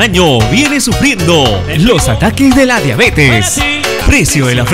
año viene sufriendo los ataques de la diabetes. Precio de la